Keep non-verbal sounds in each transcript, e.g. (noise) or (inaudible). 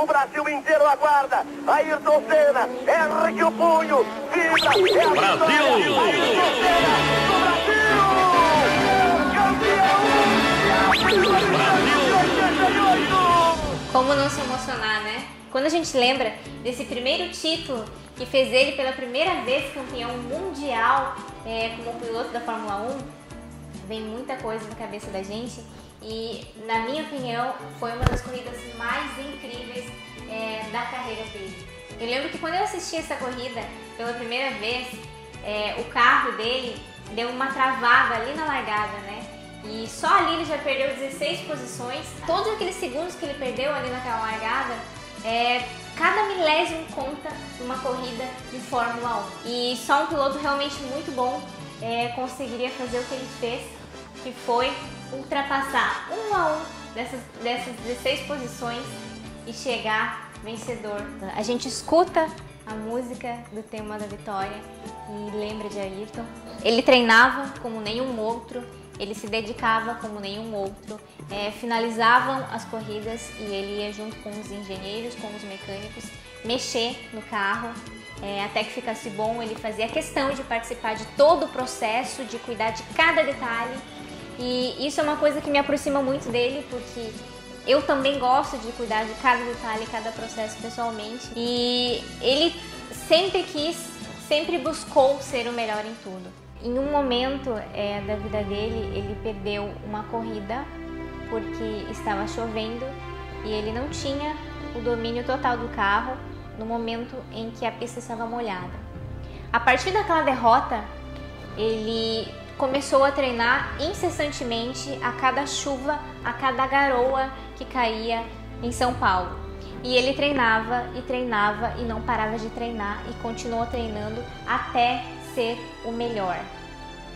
O Brasil inteiro aguarda. Ayrton Senna, ergue o punho, vibra. É a Brasil! Ayrton Senna, do Brasil! Campeão! Como não se emocionar, né? Quando a gente lembra desse primeiro título que fez ele pela primeira vez campeão mundial é, como piloto da Fórmula 1, vem muita coisa na cabeça da gente e, na minha opinião, foi uma das corridas mais incríveis é, da carreira dele. Eu lembro que quando eu assisti essa corrida pela primeira vez, é, o carro dele deu uma travada ali na largada, né? E só ali ele já perdeu 16 posições. Todos aqueles segundos que ele perdeu ali naquela largada, é, cada milésimo conta numa corrida de Fórmula 1. E só um piloto realmente muito bom é, conseguiria fazer o que ele fez, que foi ultrapassar um a um dessas, dessas 16 posições e chegar vencedor. A gente escuta a música do tema da vitória e lembra de Ayrton. Ele treinava como nenhum outro, ele se dedicava como nenhum outro, é, finalizavam as corridas e ele ia junto com os engenheiros, com os mecânicos, mexer no carro é, até que ficasse bom. Ele fazia questão de participar de todo o processo, de cuidar de cada detalhe e isso é uma coisa que me aproxima muito dele porque eu também gosto de cuidar de cada detalhe, cada processo pessoalmente e ele sempre quis, sempre buscou ser o melhor em tudo. Em um momento é, da vida dele, ele perdeu uma corrida porque estava chovendo e ele não tinha o domínio total do carro no momento em que a pista estava molhada. A partir daquela derrota, ele começou a treinar incessantemente a cada chuva, a cada garoa que caía em São Paulo. E ele treinava e treinava e não parava de treinar e continuou treinando até ser o melhor.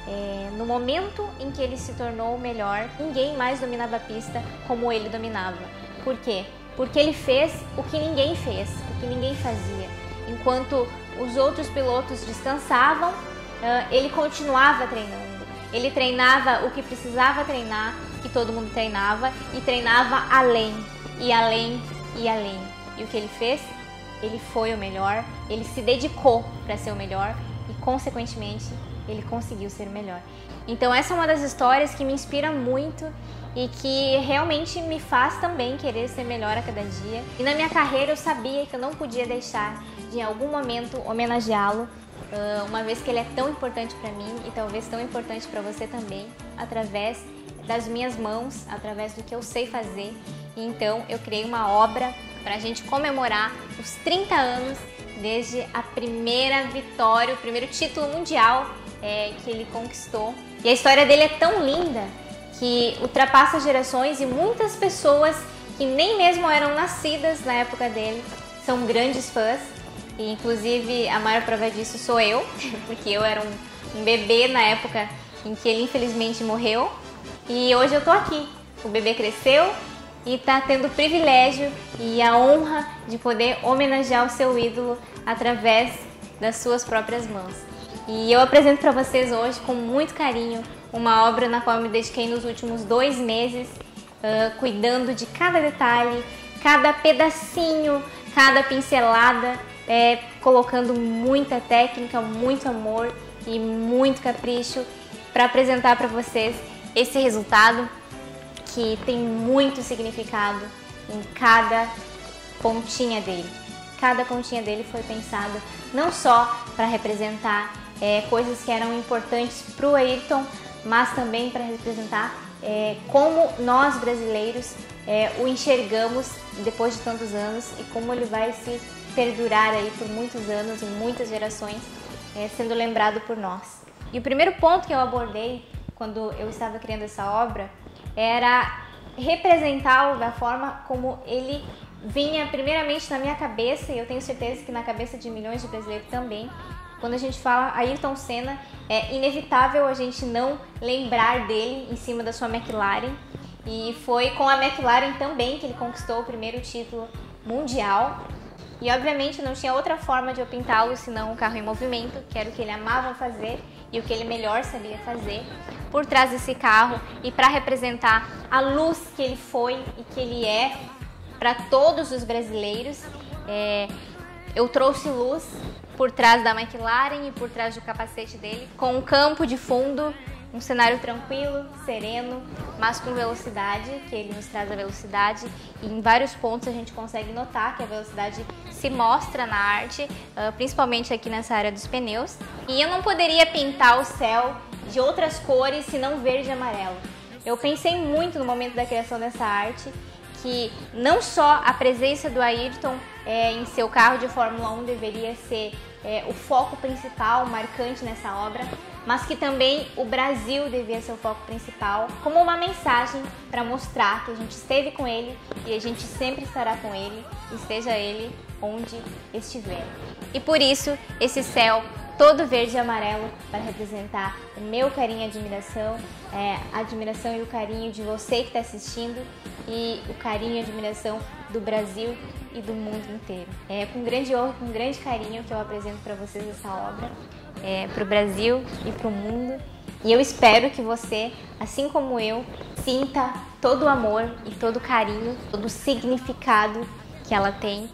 É, no momento em que ele se tornou o melhor, ninguém mais dominava a pista como ele dominava. Por quê? Porque ele fez o que ninguém fez, o que ninguém fazia. Enquanto os outros pilotos descansavam, ele continuava treinando. Ele treinava o que precisava treinar, que todo mundo treinava, e treinava além, e além, e além. E o que ele fez? Ele foi o melhor, ele se dedicou para ser o melhor e, consequentemente, ele conseguiu ser o melhor. Então, essa é uma das histórias que me inspira muito e que realmente me faz também querer ser melhor a cada dia. E na minha carreira eu sabia que eu não podia deixar de em algum momento homenageá-lo, uma vez que ele é tão importante para mim e talvez tão importante para você também, através das minhas mãos, através do que eu sei fazer. Então eu criei uma obra para a gente comemorar os 30 anos desde a primeira vitória, o primeiro título mundial é, que ele conquistou. E a história dele é tão linda que ultrapassa gerações e muitas pessoas que nem mesmo eram nascidas na época dele são grandes fãs. E inclusive a maior prova disso sou eu, (laughs) porque eu era um, um bebê na época em que ele infelizmente morreu. E hoje eu tô aqui. O bebê cresceu e está tendo o privilégio e a honra de poder homenagear o seu ídolo através das suas próprias mãos. E eu apresento para vocês hoje, com muito carinho, uma obra na qual me dediquei nos últimos dois meses, uh, cuidando de cada detalhe, cada pedacinho, cada pincelada, é, colocando muita técnica, muito amor e muito capricho para apresentar para vocês esse resultado que tem muito significado em cada pontinha dele. Cada pontinha dele foi pensado não só para representar é, coisas que eram importantes para o Ayrton, mas também para representar é, como nós brasileiros é, o enxergamos depois de tantos anos e como ele vai se perdurar aí por muitos anos e muitas gerações, é, sendo lembrado por nós. E o primeiro ponto que eu abordei quando eu estava criando essa obra era representá-lo da forma como ele vinha primeiramente na minha cabeça, e eu tenho certeza que na cabeça de milhões de brasileiros também, quando a gente fala Ayrton Senna, é inevitável a gente não lembrar dele em cima da sua McLaren. E foi com a McLaren também que ele conquistou o primeiro título mundial. E obviamente não tinha outra forma de eu pintá-lo senão um carro em movimento, que era o que ele amava fazer e o que ele melhor sabia fazer por trás desse carro e para representar a luz que ele foi e que ele é para todos os brasileiros. É, eu trouxe luz por trás da McLaren e por trás do capacete dele, com um campo de fundo, um cenário tranquilo, sereno, mas com velocidade, que ele nos traz a velocidade. E em vários pontos a gente consegue notar que a velocidade se mostra na arte, ah, principalmente aqui nessa área dos pneus. E eu não poderia pintar o céu de outras cores senão verde e amarelo. Eu pensei muito no momento da criação dessa arte que não só a presença do Ayrton é, em seu carro de Fórmula 1 deveria ser é, o foco principal, marcante nessa obra, mas que também o Brasil devia ser o foco principal, como uma mensagem para mostrar que a gente esteve com ele e a gente sempre estará com ele, esteja ele onde estiver. E por isso, esse céu todo verde e amarelo para representar o meu carinho e admiração, é, a admiração e o carinho de você que está assistindo e o carinho e admiração do Brasil e do mundo inteiro. É com grande honra, com grande carinho que eu apresento para vocês essa obra, é, para o Brasil e para o mundo. E eu espero que você, assim como eu, sinta todo o amor e todo o carinho, todo o significado que ela tem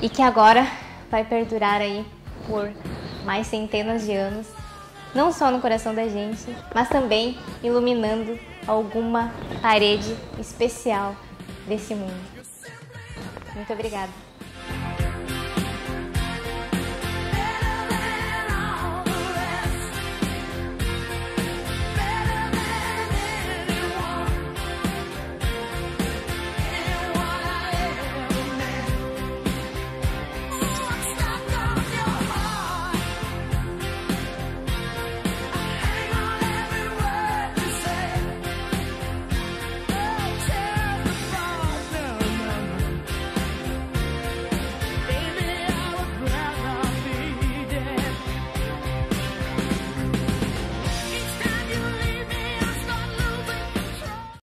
e que agora vai perdurar aí por mais centenas de anos, não só no coração da gente, mas também iluminando alguma parede especial desse mundo. Muito obrigada.